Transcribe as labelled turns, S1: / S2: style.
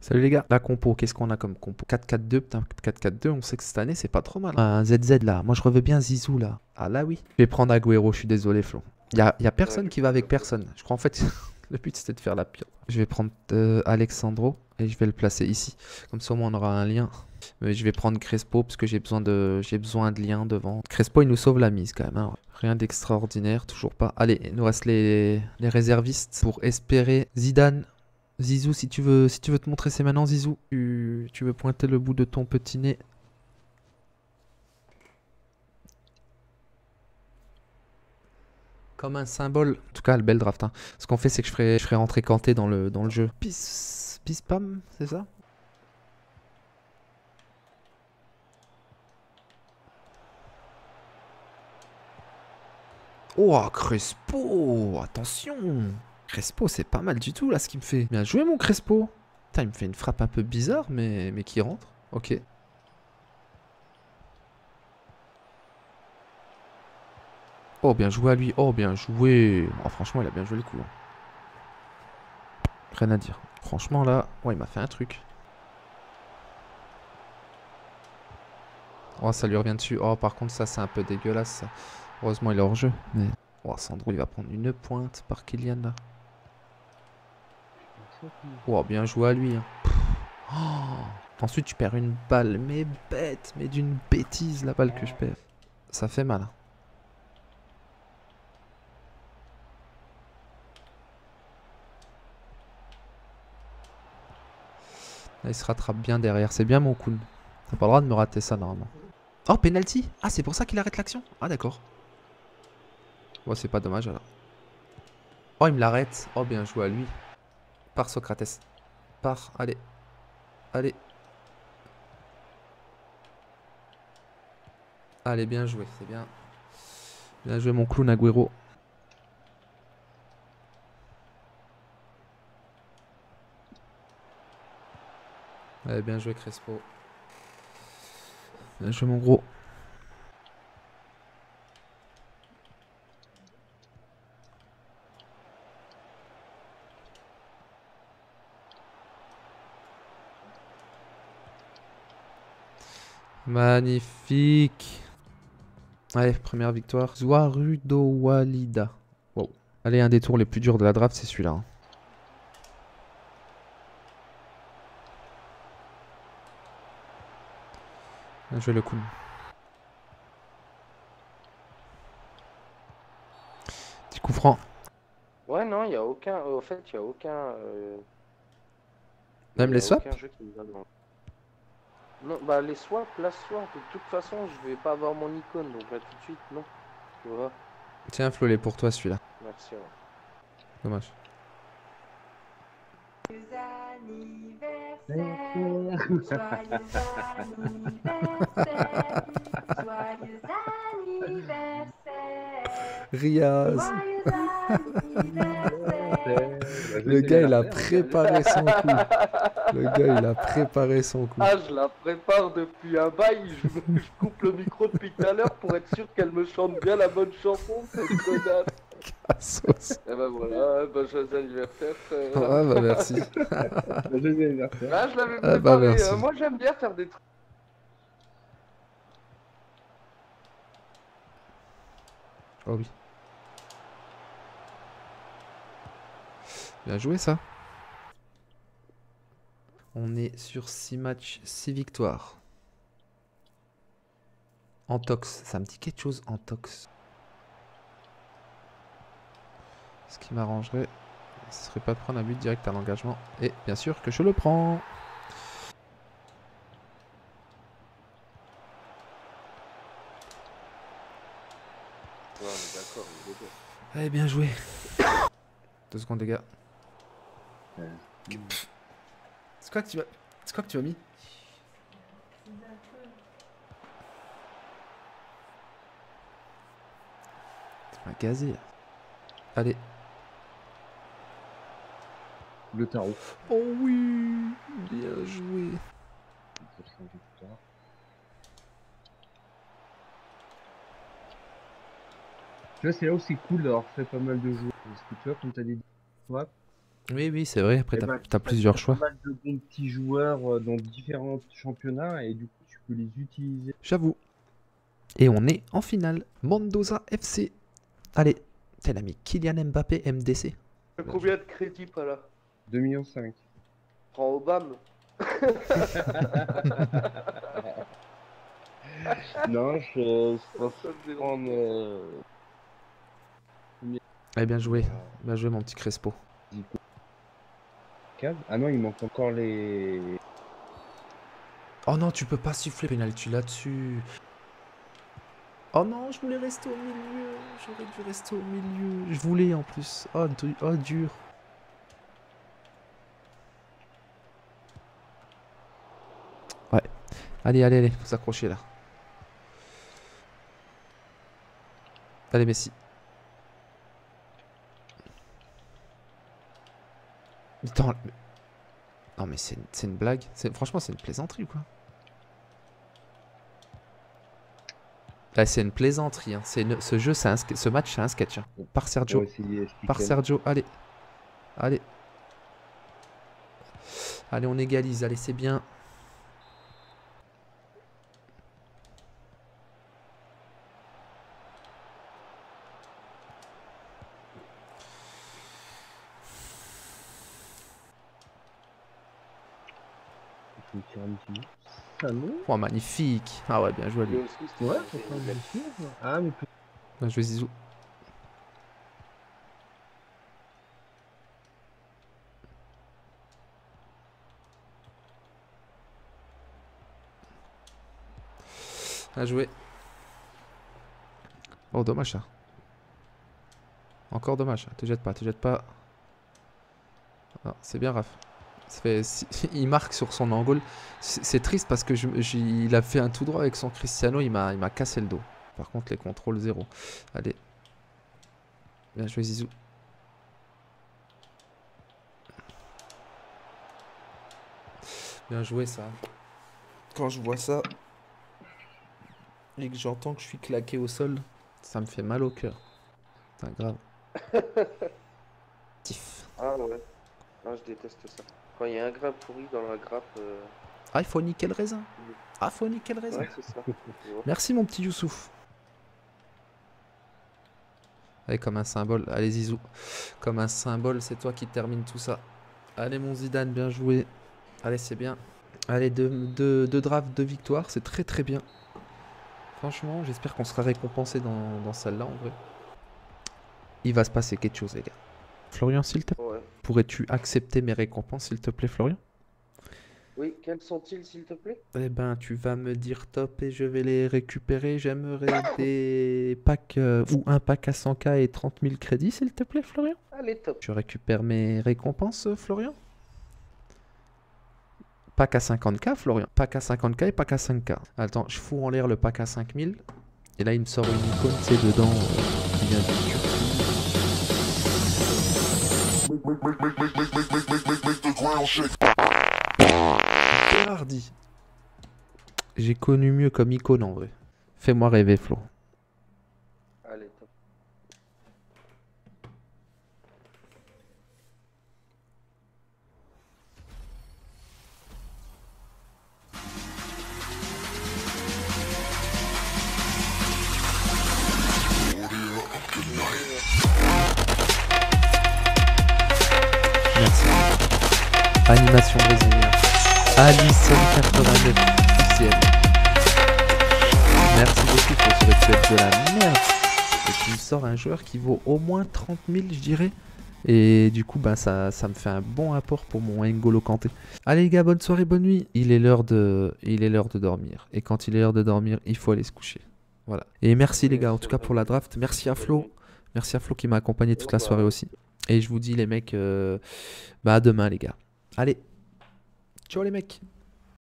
S1: Salut les gars, la compo, qu'est-ce qu'on a comme compo? 4-4-2, putain 4-4-2, on sait que cette année c'est pas trop mal. Un ZZ là, moi je reveux bien Zizou là. Ah là oui. Je vais prendre Agüero, je suis désolé Flo. Y a, y a personne qui va avec personne. Je crois en fait, le but c'était de faire la pire. Je vais prendre euh, Alexandro et je vais le placer ici. Comme ça au moins on aura un lien. Mais je vais prendre Crespo parce que j'ai besoin de j'ai besoin de liens devant. Crespo il nous sauve la mise quand même. hein. Rien d'extraordinaire, toujours pas. Allez, il nous reste les, les réservistes pour espérer Zidane. Zizou, si tu veux, si tu veux te montrer, c'est maintenant Zizou. Tu, veux pointer le bout de ton petit nez. Comme un symbole. En tout cas, le bel draft. hein. Ce qu'on fait, c'est que je ferai, je ferai rentrer Kanté dans le, dans le jeu. Pis, Pispam, c'est ça? Oh, Crespo Attention Crespo, c'est pas mal du tout là ce qu'il me fait. Bien joué mon Crespo Putain, il me fait une frappe un peu bizarre, mais, qui rentre. Ok. Oh, bien joué à lui. Oh, bien joué. Oh, franchement, il a bien joué le coup. hein. Rien à dire. Franchement, là, ouais, il m'a fait un truc. Oh, ça lui revient dessus. Oh, par contre, ça, c'est un peu dégueulasse. Heureusement, il est hors jeu. Mais... Oh, Sandro, il va prendre une pointe par Kylian là. Oh, bien joué à lui. hein. Oh. Ensuite, tu perds une balle. Mais bête, mais d'une bêtise la balle que je perds. Ça fait mal. hein. Il se rattrape bien derrière. C'est bien mon coup. T'as pas le droit de me rater ça normalement. Oh, penalty Ah, c'est pour ça qu'il arrête l'action Ah, d'accord. Bon, c'est pas dommage alors. Oh, il me l'arrête. Oh, bien joué à lui. Par Socrates. Par. Allez. Allez. Allez, bien joué. C'est bien. Bien joué, mon clown Agüero. Allez, bien joué, Crespo. Bien joué, mon gros. Magnifique. Allez, première victoire. Zuarudo Walida. Wow. Allez, un des tours les plus durs de la draft, c'est celui-là. hein. Bien joué le coup. Petit coup franc.
S2: Ouais, non, il y a aucun. Au fait, il y a aucun. euh,
S1: Même
S2: y a
S1: les swaps?
S2: aucun jeu qui Non, bah les swaps, la swap, de toute façon, je vais pas avoir mon icône, donc là tout de suite, non. Tu vois
S1: Tiens, Flo, il est pour toi celui-là.
S2: Merci. ouais.
S1: Dommage. Riaz. Le gars, il a préparé son coup. Le gars, il a préparé son coup.
S2: Ah, je la prépare depuis un bail, je, je coupe le micro depuis tout à l'heure pour être sûr qu'elle me chante bien la bonne chanson, cette connasse.
S1: Cassos.
S2: Et ben voilà, ben joyeux anniversaire.
S1: Ah bah merci.
S2: Ah, je l'avais
S1: Ah,
S2: préparé.
S1: bah, merci.
S2: euh, moi, j'aime bien faire des trucs.
S1: Oh oui. Bien joué ça. On est sur 6 matchs, 6 victoires. Antox, ça me dit quelque chose Antox. Ce qui m'arrangerait, ce serait pas de prendre un but direct à l'engagement. Et bien sûr que je le prends.
S2: Ouais, on est d'accord, il est beau.
S1: Allez, bien joué. Deux secondes, les gars. C'est quoi que tu m'as... C'est quoi que tu as mis? Tu m'as gazé. Allez.
S3: Le tarot.
S1: Oh oui Bien joué.
S3: Tu vois, c'est là où c'est cool d'avoir fait pas mal de joueurs. Parce que tu vois, comme t'as des swaps,
S1: Oui, oui, c'est vrai. Après,
S3: Eh
S1: t'as
S3: ben,
S1: as
S3: tu
S1: plusieurs
S3: as
S1: choix.
S3: Pas mal de bons petits joueurs euh, dans différents championnats et du coup tu peux les utiliser.
S1: J'avoue. Et on est en finale. Mendoza FC. Allez, t'es l'ami Kylian Mbappé MDC.
S2: Combien de crédits pas là
S3: 2 millions 5.
S2: Prends Obama.
S3: non, je, je pense prendre. euh,
S1: Allez, bien joué. Bien joué, mon petit Crespo.
S3: Ah non, il manque encore les.
S1: Oh non, tu peux pas siffler penalty là-dessus. Oh non, je voulais rester au milieu. J'aurais dû rester au milieu. Je voulais en plus. Oh, oh dur. Ouais. Allez, allez, allez. Faut s'accrocher là. Allez, Messi. Attends. mais- Non, mais c'est une, une blague. Franchement, c'est une plaisanterie ou quoi? Là, c'est une plaisanterie. hein. Une- Ce jeu, c'est un ce match, c'est un sketch. hein. Par Sergio.
S3: Essayer
S1: Par. Sergio. Allez. Allez. Allez, on égalise. Allez, c'est bien.
S3: Il faut tirer un petit peu. Ah non
S1: Oh, magnifique. Ah ouais, bien joué,
S2: Lui
S1: lui.
S2: aussi, c'était
S3: Ouais. Ah, mais
S1: Bien joué, Zizou. Bien joué. Oh, dommage ça. Encore dommage. Te jette pas, te jette pas. Ah, c'est bien, Raph. Ça fait- si- il marque sur son angle. C'est triste parce que je, il a fait un tout droit avec son Cristiano. Il m'a il m'a cassé le dos. Par contre, les contrôles zéro. Allez. Bien joué, Zizou. Bien joué, ça. Quand je vois ça et que j'entends que je suis claqué au sol, ça me fait mal au cœur. C'est grave. Tif.
S2: Ah ouais. Ah, je déteste ça. Quand il y a un grain pourri dans la grappe. euh,
S1: Ah, il faut niquer le raisin. Ah, faut niquer le raisin.
S2: Ouais, ça.
S1: Merci mon petit Youssouf. Allez, comme un symbole. Allez, Zizou. Comme un symbole, c'est toi qui termine tout ça. Allez, mon Zidane, bien joué. Allez, c'est bien. Allez, deux, deux, deux drafts, deux victoires, c'est très très bien. Franchement, j'espère qu'on sera récompensé dans, dans celle-là en vrai. Il va se passer quelque chose, les gars. Florian, s'il te plaît.
S2: Ouais.
S1: Pourrais-tu accepter mes récompenses, s'il te plaît, Florian?
S2: Oui, quels sont-ils, s'il te plaît?
S1: Eh ben, tu vas me dire top et je vais les récupérer. J'aimerais des packs euh, ou un pack à 100k et 30 000 crédits, s'il te plaît, Florian?
S2: Allez, top.
S1: Tu récupères mes récompenses, euh, Florian? Pack à 50k, Florian. Pack à 50k et pack à 5k. Attends, je fous en l'air le pack à 5000. Et là, il me sort une icône, tu sais, dedans, euh, J'ai connu mieux comme icône en vrai. Fais-moi rêver, Flo. Merci. Animation brésilienne. Alison 89 officiel. Merci beaucoup pour ce rituel de la merde. Et tu me sors un joueur qui vaut au moins 30 000, je dirais. Et du coup, bah, ça, ça me fait un bon apport pour mon N'Golo Kanté. Allez les gars, bonne soirée, bonne nuit. Il est l'heure de, il est l'heure de dormir. Et quand il est l'heure de dormir, il faut aller se coucher. Voilà. Et merci les gars, en tout cas pour la draft. Merci à Flo. Merci à Flo qui m'a accompagné toute la soirée aussi. Et je vous dis les mecs, euh, bah à demain les gars. Allez, ciao les mecs.